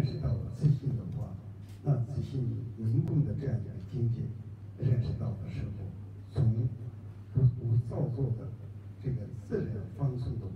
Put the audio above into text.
认识到了自信的话那自信凝民共的这样一个境界认识到的时候从无造作的这个自然方松的